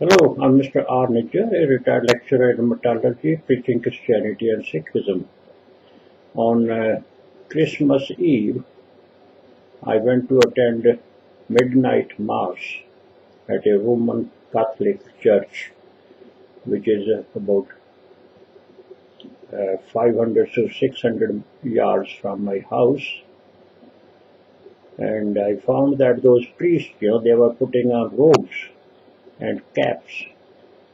Hello, I'm Mr. R. Nijjhar, a retired lecturer in metallurgy, preaching Christianity and Sikhism. On uh, Christmas Eve, I went to attend midnight mass at a Roman Catholic church, which is uh, about uh, 500 to 600 yards from my house. And I found that those priests, you know, they were putting on robes and caps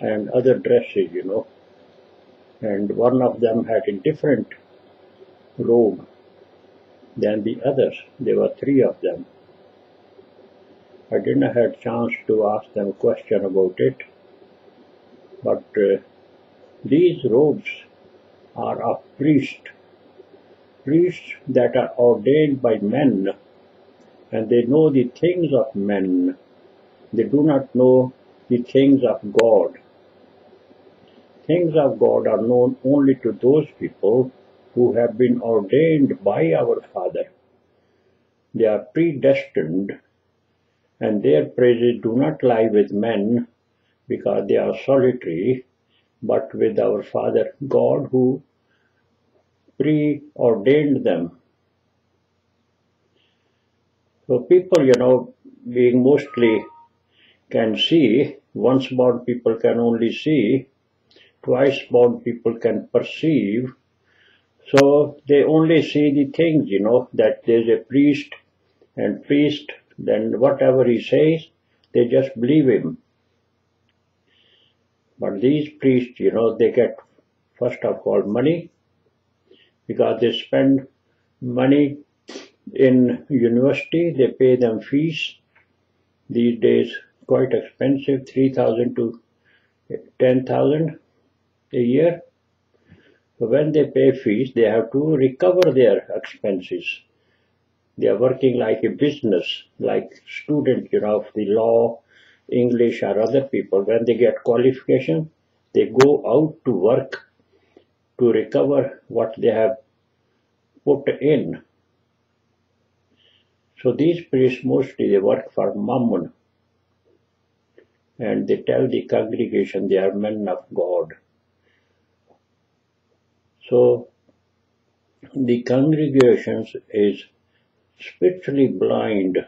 and other dresses, you know. And one of them had a different robe than the others. There were three of them. I didn't have chance to ask them a question about it, but uh, these robes are of priests, priests that are ordained by men, and they know the things of men. They do not know the things of God. Things of God are known only to those people who have been ordained by our Father. They are predestined, and their praises do not lie with men because they are solitary, but with our Father God who preordained them. So people, you know, being mostly can see, once born people can only see, twice born people can perceive. So they only see the things, you know, that there's a priest and priest, then whatever he says, they just believe him. But these priests, you know, they get first of all money because they spend money in university, they pay them fees. These days quite expensive, 3000 to 10,000 a year. When they pay fees, they have to recover their expenses. They are working like a business, like students, you know, of the law, English or other people. When they get qualification, they go out to work to recover what they have put in. So these priests mostly they work for Mammon and they tell the congregation they are men of God. So the congregation is spiritually blind,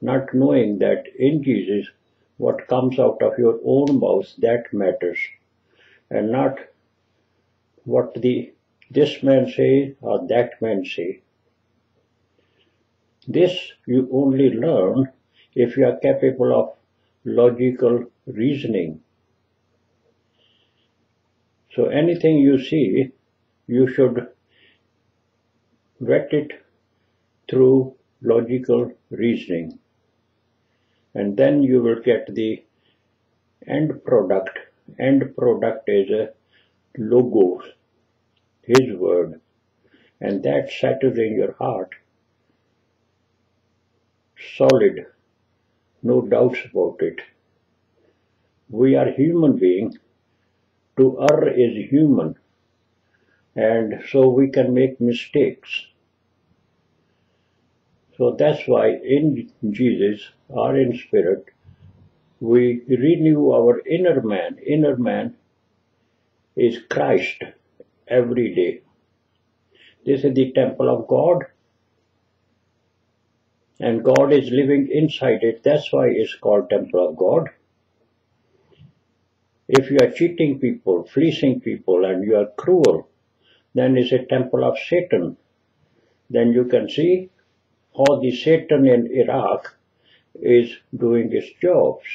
not knowing that in Jesus what comes out of your own mouth that matters, and not what the this man say or that man say. This you only learn if you are capable of logical reasoning. So anything you see, you should vet it through logical reasoning. And then you will get the end product. End product is a logos, his word. And that settles in your heart solid no doubts about it. We are human beings. To err is human. And so we can make mistakes. So that's why in Jesus or in spirit, we renew our inner man. Inner man is Christ every day. This is the temple of God and God is living inside it. That's why it's called Temple of God. If you are cheating people, fleecing people, and you are cruel, then it's a temple of Satan. Then you can see how the Satan in Iraq is doing its jobs.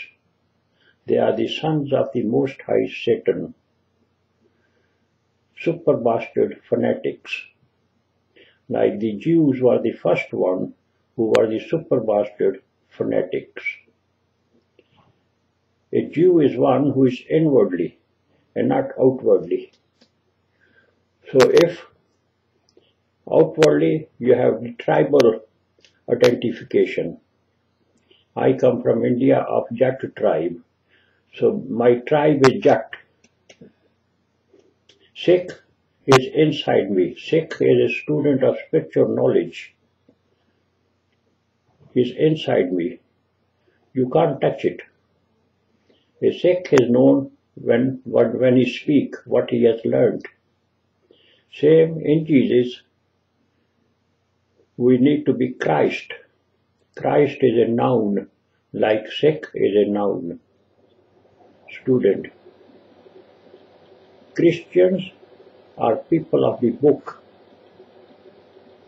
They are the sons of the Most High Satan. Super bastard fanatics. Like the Jews were the first one who were the super bastard fanatics. A Jew is one who is inwardly and not outwardly. So if outwardly you have the tribal identification, I come from India of Jat tribe. So my tribe is Jat. Sikh is inside me. Sikh is a student of spiritual knowledge is inside me. You can't touch it. A Sikh is known when, when he speak what he has learned. Same in Jesus, we need to be Christ. Christ is a noun, like Sikh is a noun. Student. Christians are people of the book.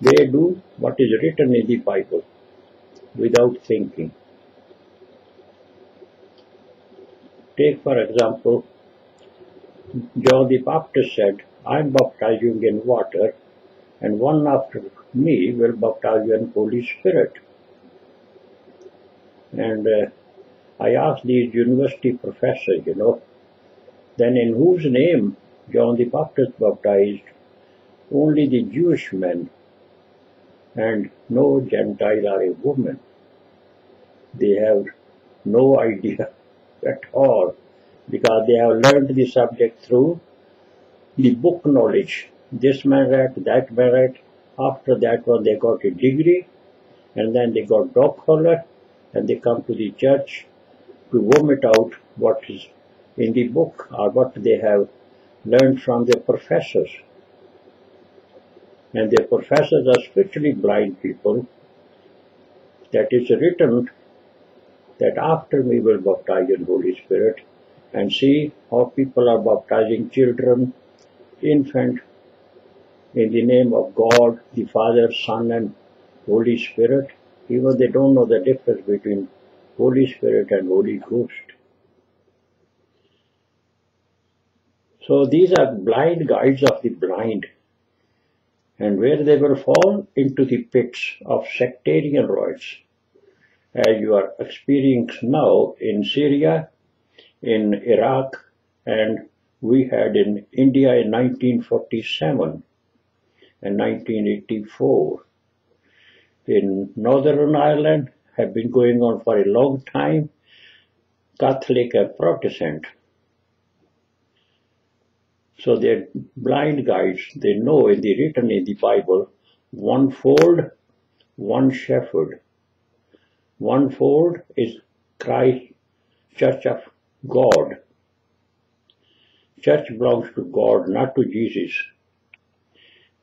They do what is written in the Bible without thinking. Take for example, John the Baptist said, I am baptizing in water and one after me will baptize you in Holy Spirit. And uh, I asked these university professors, you know, then in whose name John the Baptist baptized? Only the Jewish men and no Gentile or a woman. They have no idea at all because they have learned the subject through the book knowledge. This merit, that merit. After that one they got a degree and then they got doctoral and they come to the church to vomit out what is in the book or what they have learned from their professors. And their professors are spiritually blind people. That is written that after me will baptize in Holy Spirit and see how people are baptizing children, infant, in the name of God, the Father, Son and Holy Spirit, even they don't know the difference between Holy Spirit and Holy Ghost. So these are blind guides of the blind. And where they will fall into the pits of sectarian rites, as you are experiencing now in Syria, in Iraq, and we had in India in 1947 and 1984. In Northern Ireland have been going on for a long time, Catholic and Protestant. So they're blind guides. They know in the written in the Bible, one fold, one shepherd. One fold is Christ, Church of God. Church belongs to God, not to Jesus.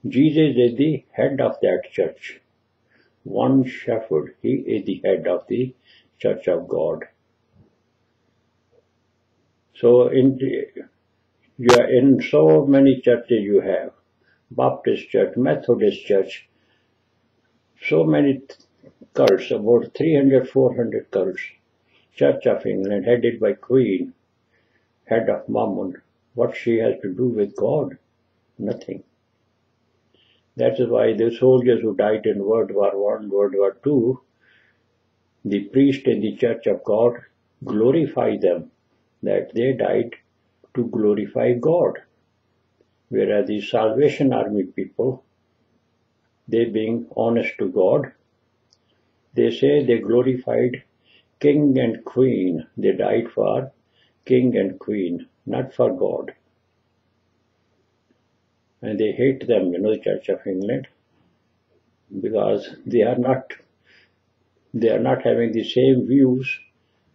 Jesus is the head of that church. One shepherd, he is the head of the church of God. So in the, you are in so many churches you have, Baptist church, Methodist church, so many cults, about 300, 400 cults. Church of England, headed by Queen, head of Mammon. What she has to do with God? Nothing. That is why the soldiers who died in World War One, World War Two, the priest in the Church of God glorify them, that they died to glorify God. Whereas the Salvation Army people, they being honest to God, they say they glorified king and queen. They died for king and queen, not for God and they hate them, you know, the Church of England, because they are not they are not having the same views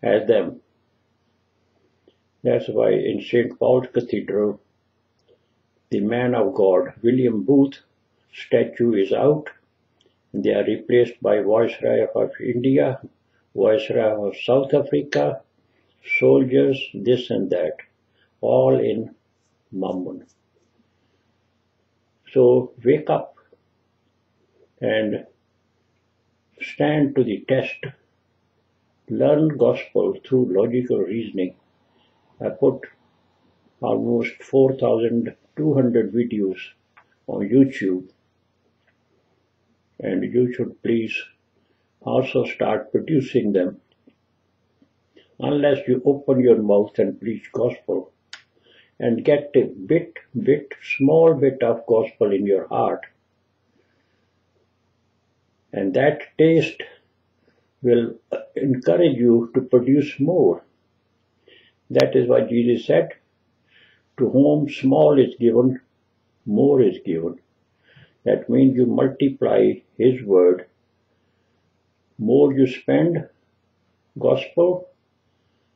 as them. That's why in St. Paul's Cathedral, the man of God, William Booth, statue is out. They are replaced by Viceroy of India, Viceroy of South Africa, soldiers, this and that, all in Mammon. So wake up and stand to the test. Learn gospel through logical reasoning. I put almost 4,200 videos on YouTube and you should please also start producing them. Unless you open your mouth and preach gospel, and get a bit, bit, small bit of gospel in your heart. And that taste will encourage you to produce more. That is why Jesus said, to whom small is given, more is given. That means you multiply His word. More you spend, gospel,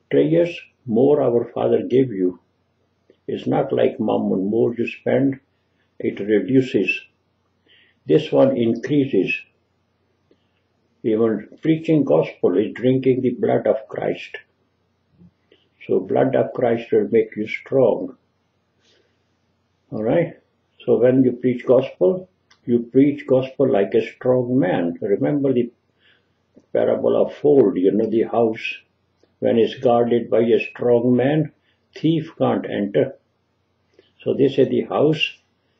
prayers, more our Father gave you. It's not like mammon, more you spend, it reduces. This one increases. Even preaching gospel is drinking the blood of Christ. So blood of Christ will make you strong. Alright? So when you preach gospel, you preach gospel like a strong man. Remember the parable of fold, you know, the house when it's guarded by a strong man, thief can't enter. So they say the house.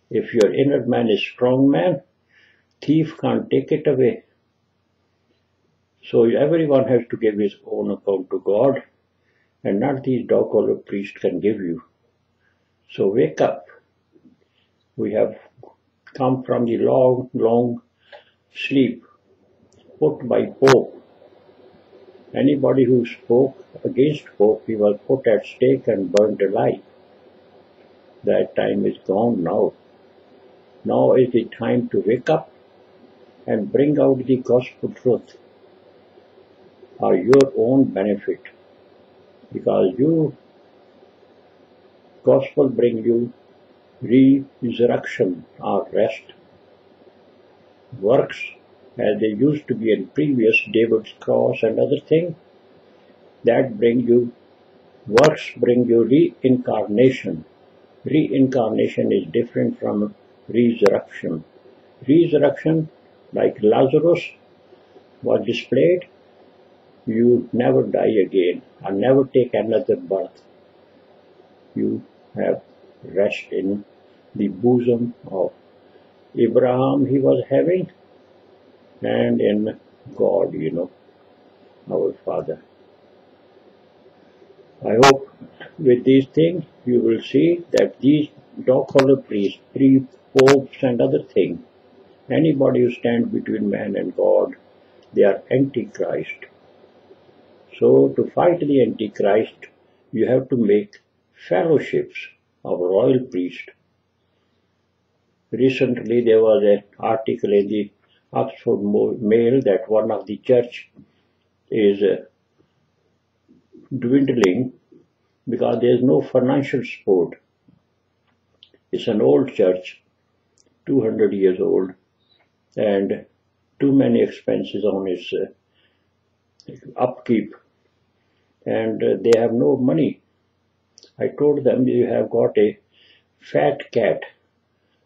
If your inner man is strong man, thief can't take it away. So everyone has to give his own account to God and not these dog-collar priests can give you. So wake up. We have come from the long, long sleep put by Pope. Anybody who spoke against Pope, he was put at stake and burned alive. That time is gone now. Now is the time to wake up and bring out the gospel truth for your own benefit because you gospel bring you resurrection or rest. Works as they used to be in previous David's cross and other thing, that bring you works bring you reincarnation. Reincarnation is different from resurrection. Resurrection, like Lazarus was displayed, you never die again or never take another birth. You have rest in the bosom of Abraham he was having and in God, you know, our Father. I hope with these things you will see that these dog-collar priests, pre-popes and other things, anybody who stands between man and God, they are antichrist. So to fight the antichrist, you have to make fellowships of royal priest. Recently there was an article in the Oxford Mail that one of the church is uh, dwindling because there is no financial support. It's an old church, 200 years old, and too many expenses on its uh, upkeep, and uh, they have no money. I told them you have got a fat cat,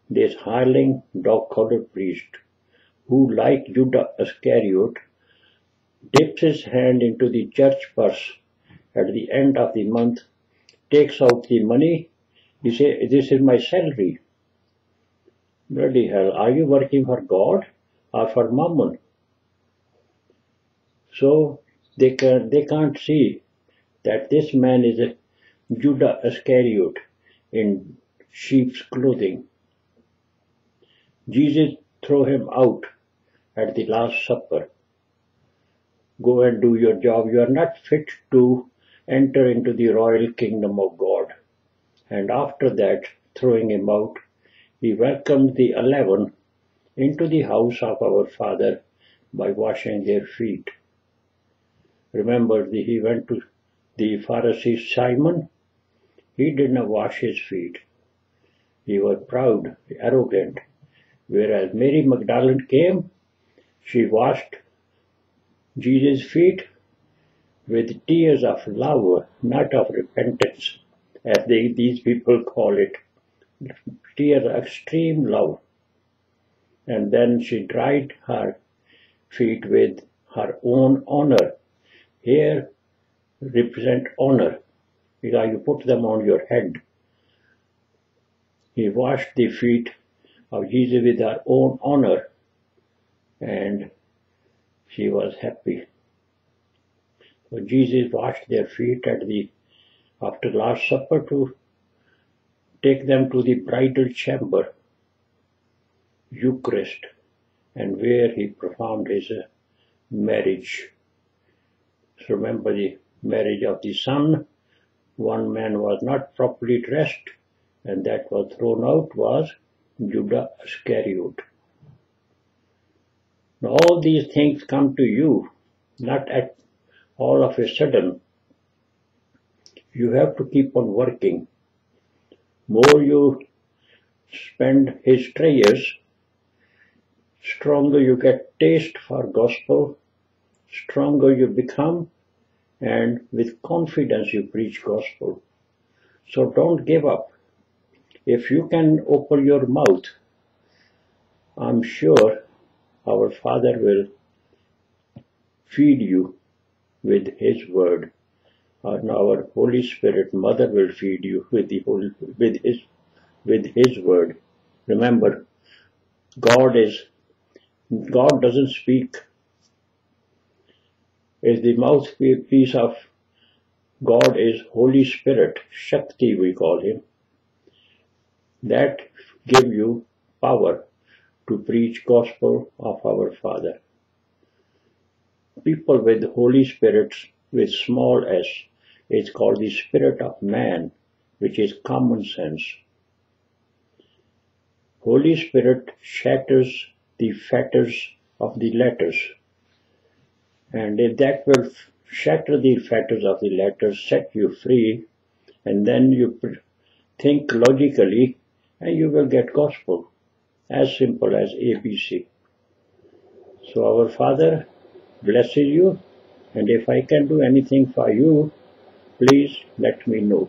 this hireling dog-collared priest who, like Judas Iscariot, dips his hand into the church purse at the end of the month, takes out the money, he says, this is my salary. Bloody hell, are you working for God or for Mammon? So they, can, they can't see that this man is a Judas Iscariot in sheep's clothing. Jesus throw him out at the Last Supper. Go and do your job. You are not fit to enter into the royal kingdom of God. And after that, throwing him out, he welcomed the eleven into the house of our Father by washing their feet. Remember, the, he went to the Pharisee Simon. He did not wash his feet. He was proud, arrogant. Whereas Mary Magdalene came she washed Jesus' feet with tears of love, not of repentance, as they, these people call it. Tears of extreme love. And then she dried her feet with her own honor. Here represent honor because you put them on your head. He washed the feet of Jesus with her own honor and she was happy. So Jesus washed their feet at the after Last Supper to take them to the bridal chamber, Eucharist, and where he performed his uh, marriage. So remember the marriage of the son. One man was not properly dressed, and that was thrown out was Judas Iscariot. All these things come to you, not at all of a sudden. you have to keep on working. More you spend his prayers, stronger you get taste for gospel, stronger you become, and with confidence you preach gospel. So don't give up. If you can open your mouth, I'm sure our Father will feed you with His word. And our Holy Spirit Mother will feed you with the Holy, with His with His word. Remember, God is God doesn't speak. Is the mouthpiece of God is Holy Spirit, Shakti we call him. That give you power to preach gospel of our Father. People with Holy Spirit with small s is called the spirit of man, which is common sense. Holy Spirit shatters the fetters of the letters. And if that will shatter the fetters of the letters, set you free, and then you think logically, and you will get gospel. As simple as ABC. So our Father blesses you, and if I can do anything for you, please let me know.